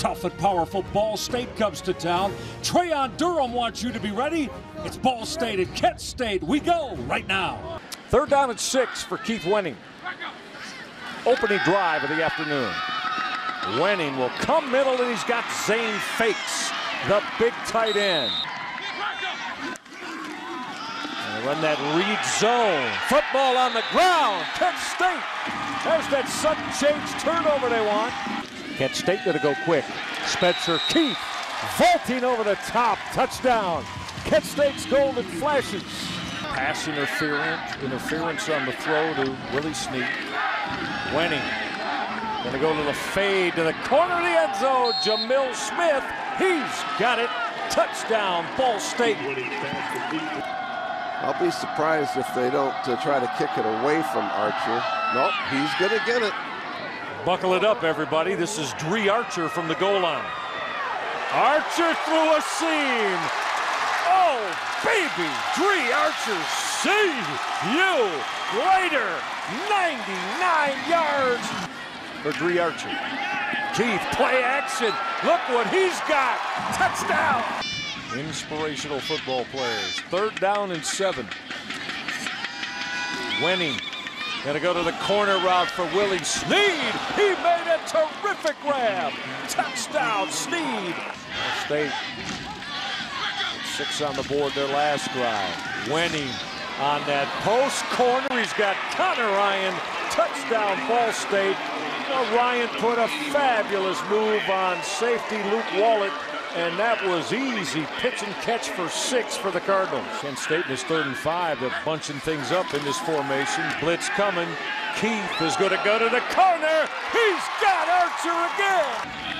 Tough and powerful Ball State comes to town. Trayon Durham wants you to be ready. It's Ball State and Kent State. We go right now. Third down at six for Keith Wenning. Opening drive of the afternoon. Wenning will come middle and he's got Zane Fakes, the big tight end. And run that read zone. Football on the ground. Kent State. There's that sudden change turnover they want. Kent State going to go quick. Spencer Keith vaulting over the top. Touchdown. Kent State's golden flashes. Pass interference, interference on the throw to Willie Snead. Wenning. Gonna go to the fade to the corner of the end zone. Jamill Smith. He's got it. Touchdown, Ball State. I'll be surprised if they don't uh, try to kick it away from Archer. Nope, he's going to get it. Buckle it up, everybody. This is Dri Archer from the goal line. Archer through a seam. Oh, baby, Dri Archer, see you later. 99 yards for Dri Archer. Keith, play action. Look what he's got. Touchdown. Inspirational football players. Third down and seven. Wenning Gonna go to the corner route for Willie Snead. He made a terrific grab. Touchdown, Snead. State six on the board their last drive. Wenning on that post corner. He's got Connor Ryan. Touchdown, Ball State. Ryan put a fabulous move on safety Luke Wollet and that was easy. Pitch and catch for six for the Cardinals. Kent State is third and five. They're bunching things up in this formation. Blitz coming. Keith is going to go to the corner. He's got Archer again.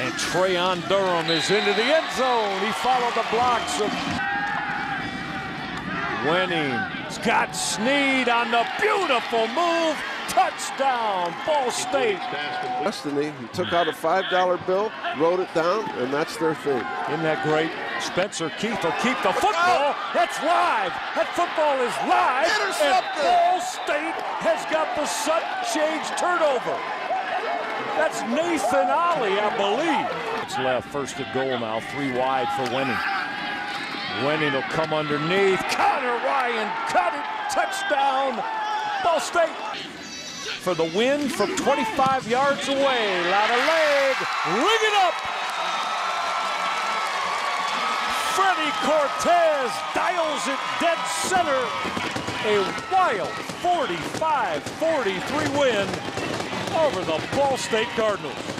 And Trayon Durham is into the end zone. He followed the blocks of Wenning. He's got Snead on the beautiful move. Touchdown, Ball State. Destiny, he took out a $5 bill, wrote it down, and that's their thing. Isn't that great? Spencer Keith will keep the football. That's live. That football is live. And Ball State has got the sudden change turnover. That's Nathan Ollie, I believe. It's left, first and goal now, three wide for Wenning. Wenning will come underneath. Connor Ryan cut it. Touchdown, Ball State for the win from 25 yards away. Lot of leg, ring it up. Freddy Cortez dials it dead center. A wild 45-43 win over the Ball State Cardinals.